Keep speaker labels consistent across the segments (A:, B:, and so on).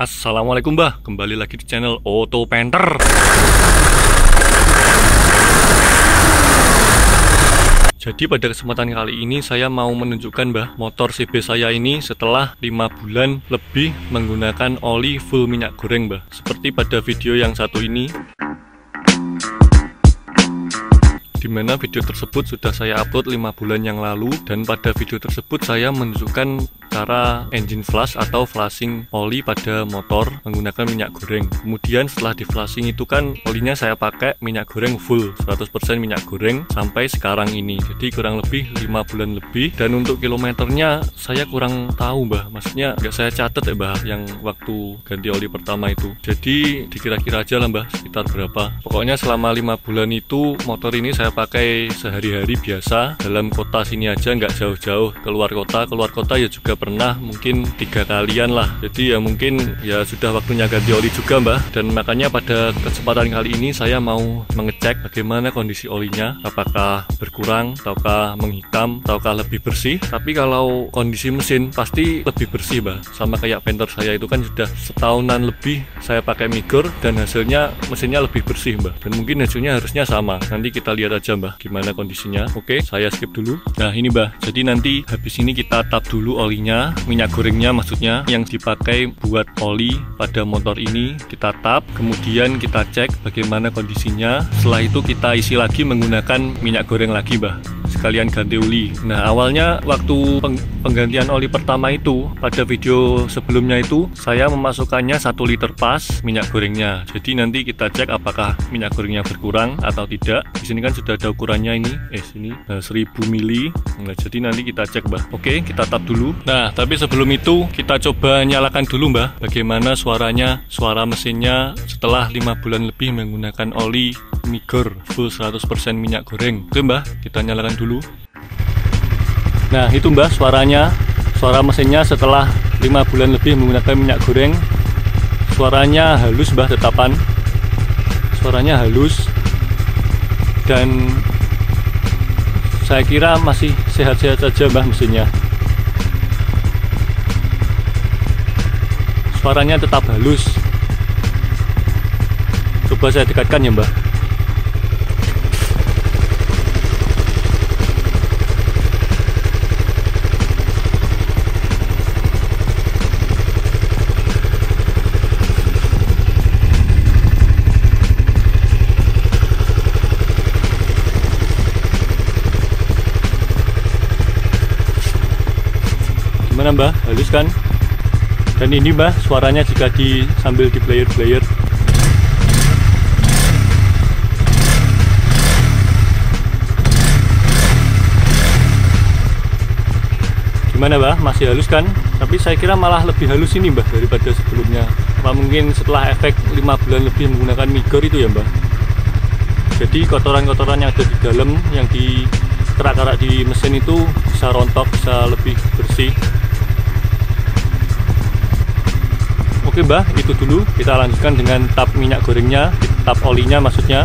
A: Assalamualaikum Mbah, kembali lagi di channel Auto Painter. Jadi pada kesempatan kali ini saya mau menunjukkan Mbah motor CB saya ini setelah 5 bulan lebih menggunakan oli full minyak goreng Mbah. Seperti pada video yang satu ini di mana video tersebut sudah saya upload 5 bulan yang lalu dan pada video tersebut saya menunjukkan cara engine flush atau flashing oli pada motor menggunakan minyak goreng. Kemudian setelah di flashing itu kan olinya saya pakai minyak goreng full 100% minyak goreng sampai sekarang ini. Jadi kurang lebih 5 bulan lebih. Dan untuk kilometernya saya kurang tahu mbah. Maksudnya nggak saya catat ya mbah yang waktu ganti oli pertama itu. Jadi dikira-kira aja lah mbah sekitar berapa. Pokoknya selama 5 bulan itu motor ini saya pakai sehari-hari biasa. Dalam kota sini aja nggak jauh-jauh. Keluar kota keluar kota ya juga pernah mungkin tiga kalian lah. Jadi ya mungkin ya sudah waktunya ganti oli juga mbah dan makanya pada kesempatan kali ini saya mau mengecek bagaimana kondisi olinya. Apakah berkurang ataukah menghitam ataukah lebih bersih. Tapi kalau kondisi mesin pasti lebih bersih mbah sama kayak Panther saya itu kan sudah setahunan lebih saya pakai Migor dan hasilnya mesinnya lebih bersih mbah dan mungkin hasilnya harusnya sama. Nanti kita lihat aja mbah gimana kondisinya. Oke saya skip dulu. Nah ini mbah jadi nanti habis ini kita tap dulu olinya minyak gorengnya maksudnya yang dipakai buat oli pada motor ini kita tap kemudian kita cek bagaimana kondisinya. Setelah itu kita isi lagi menggunakan minyak goreng lagi mbah. Sekalian ganti oli. Nah awalnya waktu penggantian oli pertama itu pada video sebelumnya itu saya memasukkannya satu liter pas minyak gorengnya. Jadi nanti kita cek apakah minyak gorengnya berkurang atau tidak. Di sini kan sudah ada ukurannya ini. Eh sini nah, 1000 mili. Nah jadi nanti kita cek mbah. Oke kita tap dulu. Nah Nah, tapi sebelum itu kita coba nyalakan dulu Mbah bagaimana suaranya, suara mesinnya setelah lima bulan lebih menggunakan oli Migor full 100% minyak goreng. Oke Mbah, kita nyalakan dulu. Nah, itu Mbah suaranya, suara mesinnya setelah lima bulan lebih menggunakan minyak goreng. Suaranya halus Mbah tetapan. Suaranya halus dan saya kira masih sehat-sehat saja Mbah mesinnya. Suaranya tetap halus. Coba saya dekatkan ya mbak. Gimana mbak? Halus kan dan ini mbah suaranya jika di sambil di player player gimana mbah? Masih halus kan? Tapi saya kira malah lebih halus ini mbah daripada sebelumnya. Apa mungkin setelah efek 5 bulan lebih menggunakan migor itu ya mbah? Jadi kotoran-kotoran yang ada di dalam yang di kerak-kerak di mesin itu bisa rontok bisa lebih bersih Oke Mbah, itu dulu. Kita lanjutkan dengan tap minyak gorengnya, tap olinya maksudnya.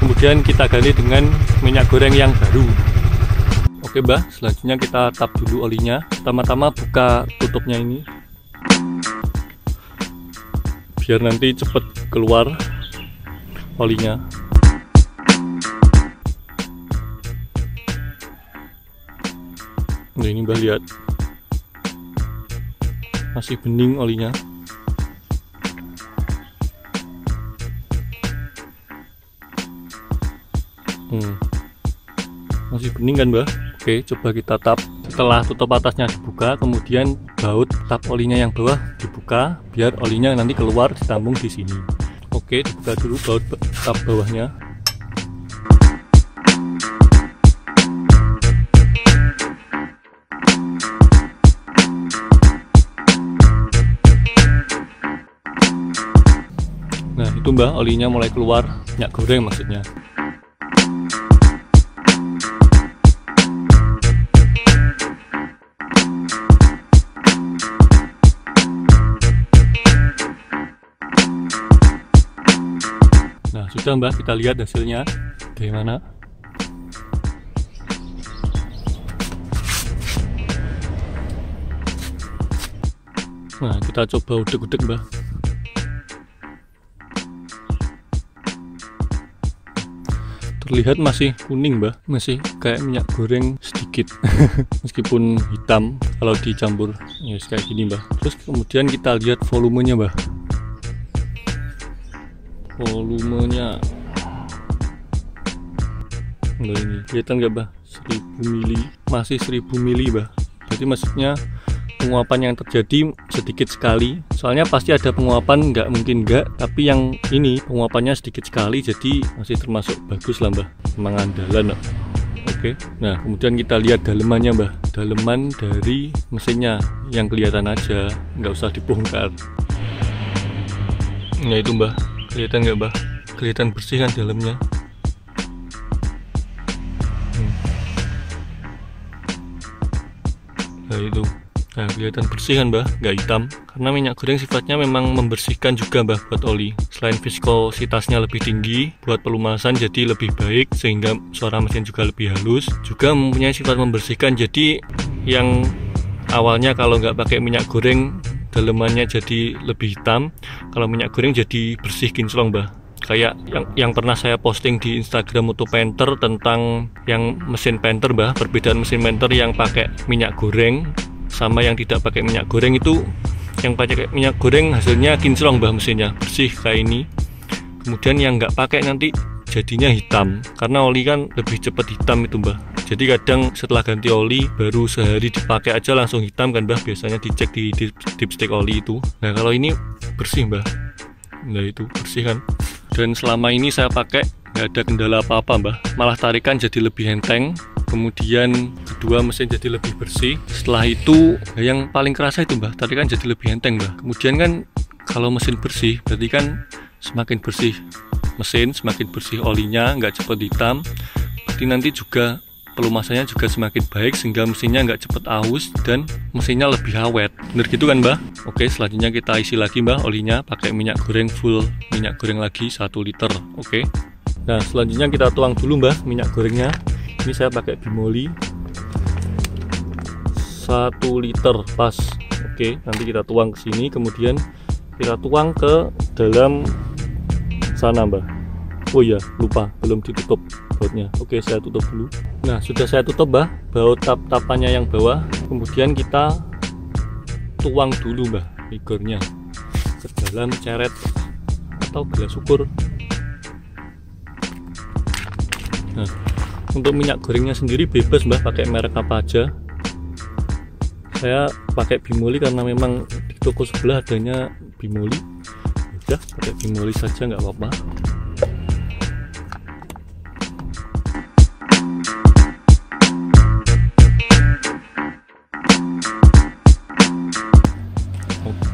A: Kemudian kita ganti dengan minyak goreng yang baru. Oke Mbah, selanjutnya kita tap dulu olinya. Pertama-tama buka tutupnya ini. Biar nanti cepet keluar olinya. Nah ini Mbah lihat. Masih bening olinya. Hmm. masih bening kan mbak oke coba kita tap. Setelah tutup atasnya dibuka kemudian baut tap olinya yang bawah dibuka biar olinya nanti keluar ditambung di sini. Oke dibuka dulu baut tap bawahnya. Nah itu mbak olinya mulai keluar. Minyak goreng maksudnya Nah, sudah Mbak, kita lihat hasilnya bagaimana. Nah, kita coba udek-udek Mbak. Terlihat masih kuning Mbak, masih kayak minyak goreng sedikit. Meskipun hitam kalau dicampur, ya kayak gini Mbak. Terus kemudian kita lihat volumenya Mbak volumenya. Nah ini kelihatan nggak bah 1000 mili masih 1000 mili bah jadi maksudnya penguapan yang terjadi sedikit sekali. Soalnya pasti ada penguapan nggak mungkin nggak tapi yang ini penguapannya sedikit sekali jadi masih termasuk bagus lah mbah. Memang andalan oke okay. nah kemudian kita lihat dalemannya mbah. Daleman dari mesinnya yang kelihatan aja nggak usah dibongkar. Nah itu mbah kelihatan nggak mbah? Kelihatan bersih kan dalamnya? Hmm. nah itu. Nah kelihatan bersih kan mbah, nggak hitam. Karena minyak goreng sifatnya memang membersihkan juga mbah buat oli. Selain viskositasnya lebih tinggi Buat pelumasan jadi lebih baik Sehingga suara mesin juga lebih halus. Juga mempunyai sifat membersihkan Jadi yang awalnya kalau nggak pakai minyak goreng Dalemannya jadi lebih hitam Kalau minyak goreng jadi bersih kinclong mbah. Kayak yang yang pernah saya posting di Instagram Auto Painter tentang yang mesin painter bah perbedaan mesin painter yang pakai minyak goreng sama yang tidak pakai minyak goreng itu yang pakai minyak goreng hasilnya kinclong bah mesinnya. Bersih kayak ini. Kemudian yang nggak pakai nanti jadinya hitam. Karena oli kan lebih cepat hitam itu mbah jadi kadang setelah ganti oli baru sehari dipakai aja langsung hitam kan mbah? Biasanya dicek di dipstick oli itu. Nah kalau ini bersih mbah. Nah itu bersih kan. Dan selama ini saya pakai nggak ada kendala apa-apa mbah. Malah tarikan jadi lebih enteng. Kemudian kedua mesin jadi lebih bersih. Setelah itu yang paling kerasa itu mbah tadi kan jadi lebih enteng mbah. Kemudian kan kalau mesin bersih berarti kan semakin bersih mesin semakin bersih olinya nggak cepat hitam berarti nanti juga pelumasannya juga semakin baik sehingga mesinnya nggak cepat aus dan mesinnya lebih awet. Bener gitu kan mbah? Oke selanjutnya kita isi lagi mbah olinya. Pakai minyak goreng full. Minyak goreng lagi 1 liter. Oke. Nah selanjutnya kita tuang dulu mbah minyak gorengnya. Ini saya pakai bimoli. 1 liter pas. Oke nanti kita tuang ke sini. Kemudian kita tuang ke dalam sana mbak oh iya lupa belum ditutup bautnya. Oke saya tutup dulu nah sudah saya tutup mbak baut tap tapannya yang bawah. Kemudian kita tuang dulu mbak figurnya ke dalam ceret atau gelas ukur. Nah untuk minyak gorengnya sendiri bebas mbak pakai merek apa aja. Saya pakai bimoli karena memang di toko sebelah adanya bimoli. Udah pakai bimoli saja nggak apa-apa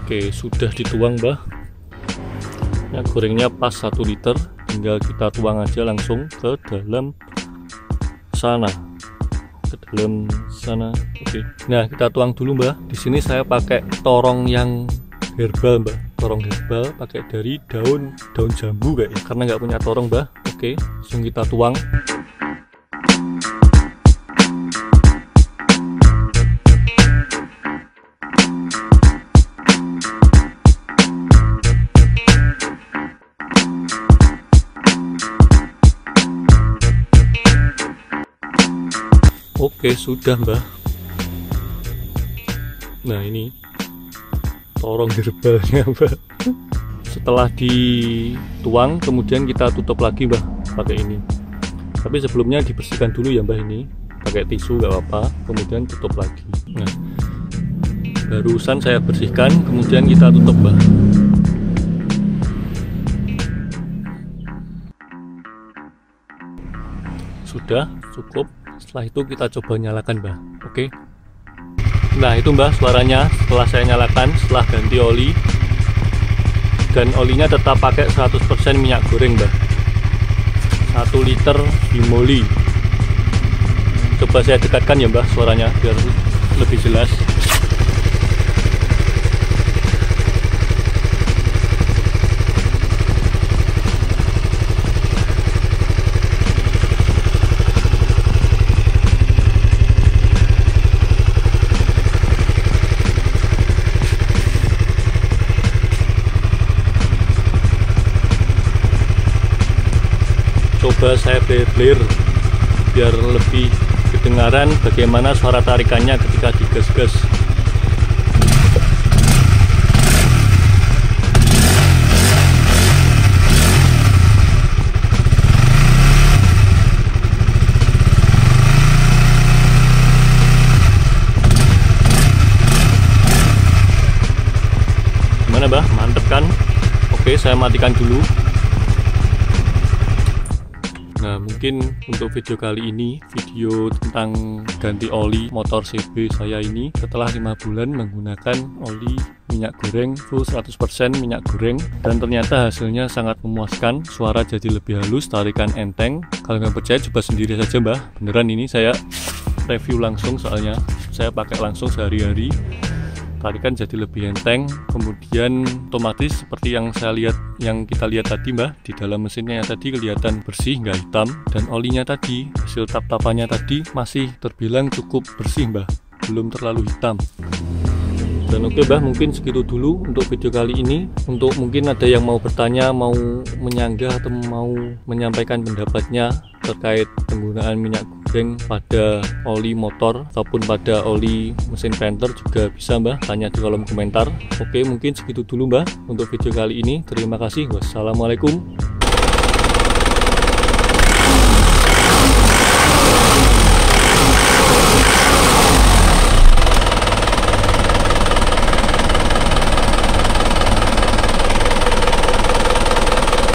A: oke sudah dituang mbak minyak gorengnya pas 1 liter. Tinggal kita tuang aja langsung ke dalam sana. Ke dalam sana. Oke. Nah kita tuang dulu mbak di sini saya pakai torong yang herbal mbak torong herbal pakai dari daun daun jambu kayak ya. karena nggak punya torong mbak oke langsung kita tuang Oke sudah mbah. Nah ini Torong herbalnya mbah. Setelah dituang Kemudian kita tutup lagi mbah pakai ini. Tapi sebelumnya dibersihkan dulu ya mbah ini. Pakai tisu gak apa-apa. Kemudian tutup lagi. Nah Barusan saya bersihkan Kemudian kita tutup mbah. Sudah cukup setelah itu kita coba nyalakan mbah. Oke? Nah itu mbah suaranya. Setelah saya nyalakan setelah ganti oli. Dan olinya tetap pakai 100% minyak goreng mbah. 1 liter bimoli coba saya dekatkan ya mbah suaranya biar lebih jelas coba saya blare biar lebih kedengaran bagaimana suara tarikannya ketika digas-gas gimana bah mantep kan? Oke saya matikan dulu mungkin untuk video kali ini video tentang ganti oli motor CB saya ini setelah lima bulan menggunakan oli minyak goreng full 100% minyak goreng dan ternyata hasilnya sangat memuaskan suara jadi lebih halus tarikan enteng. Kalau nggak percaya coba sendiri saja mbah. Beneran ini saya review langsung soalnya saya pakai langsung sehari-hari tarikan jadi lebih enteng kemudian otomatis seperti yang saya lihat yang kita lihat tadi mbah di dalam mesinnya tadi kelihatan bersih nggak hitam dan olinya tadi hasil tap-tapannya tadi masih terbilang cukup bersih mbah. Belum terlalu hitam dan oke bah mungkin segitu dulu untuk video kali ini. Untuk mungkin ada yang mau bertanya mau menyanggah atau mau menyampaikan pendapatnya terkait penggunaan minyak goreng pada oli motor ataupun pada oli mesin printer juga bisa mbah. Tanya di kolom komentar. Oke mungkin segitu dulu mbah untuk video kali ini. Terima kasih. Wassalamualaikum